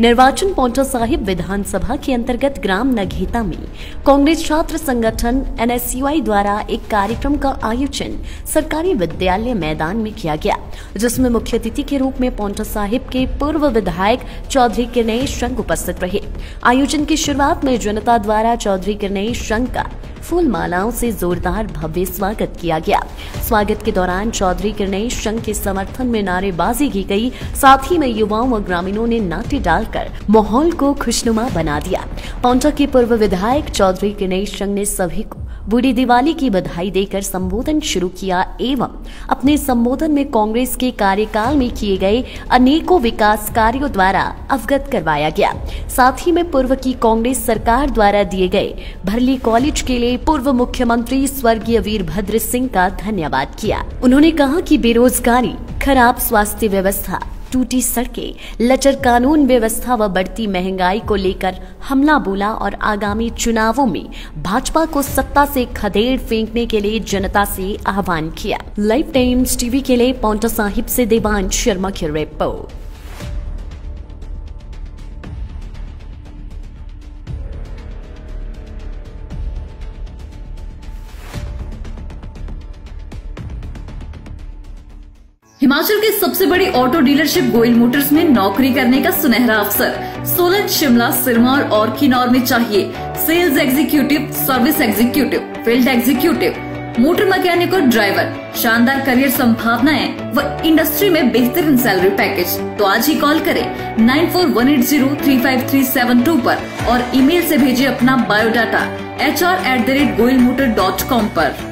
निर्वाचन पौंटा साहिब विधानसभा के अंतर्गत ग्राम नघेता में कांग्रेस छात्र संगठन एनएसयूआई द्वारा एक कार्यक्रम का आयोजन सरकारी विद्यालय मैदान में किया गया, जिसमें मुख्य अतिथि के रूप में पौंटा साहिब के पूर्व विधायक चौधरी किरनेश शंख उपस्थित रहे। आयोजन की शुरुआत में जनता द्वारा चौधरी किरनेश शंख का फूल मालाओं से जोरदार भव्य स्वागत किया गया। स्वागत के दौरान चौधरी गणेश शंख के समर्थन में नारेबाजी की गई। साथ ही में युवाओं व ग्रामीणों ने नाटे डालकर माहौल को खुशनुमा बना दिया। पौंटा के पूर्व विधायक चौधरी गणेश शंख ने सभी को बूढ़ी दिवाली की बधाई देकर संबोधन शुरू किया एवं अपने संबोधन में कांग्रेस के कार्यकाल में किए गए अनेकों विकास कार्यों द्वारा अवगत करवाया गया। साथ ही में पूर्व की कांग्रेस सरकार द्वारा दिए गए भरली कॉलेज के लिए पूर्व मुख्यमंत्री स्वर्गीय वीरभद्र सिंह का धन्यवाद किया। उन्होंने कहा कि बेरोजगारी, खराब स्वास्थ्य व्यवस्था टूटी सड़कें। लचर कानून व्यवस्था व बढ़ती महँगाई को लेकर हमला बोला और आगामी चुनावों में भाजपा को सत्ता से खदेड़ फेंकने के लिए जनता से आह्वान किया। लाइव टाइम्स टीवी के लिए पौंटा साहिब से देवान शर्मा की रिपोर्ट। हिमाचल के सबसे बड़ी ऑटो डीलरशिप गोयल मोटर्स में नौकरी करने का सुनहरा अवसर। सोलन, शिमला, सिरमौर और किन्नौर में चाहिए। Sales executive, service executive, field executive, motor mechanic और ड्राइवर। शानदार करियर संभावनाएँ व इंडस्ट्री में बेहतरीन सैलरी पैकेज। तो आज ही कॉल करें nine four one eight zero three five three seven two पर और ईमेल से भेजिए अपना biodata H R at the rate Goyal motor dot com आरोप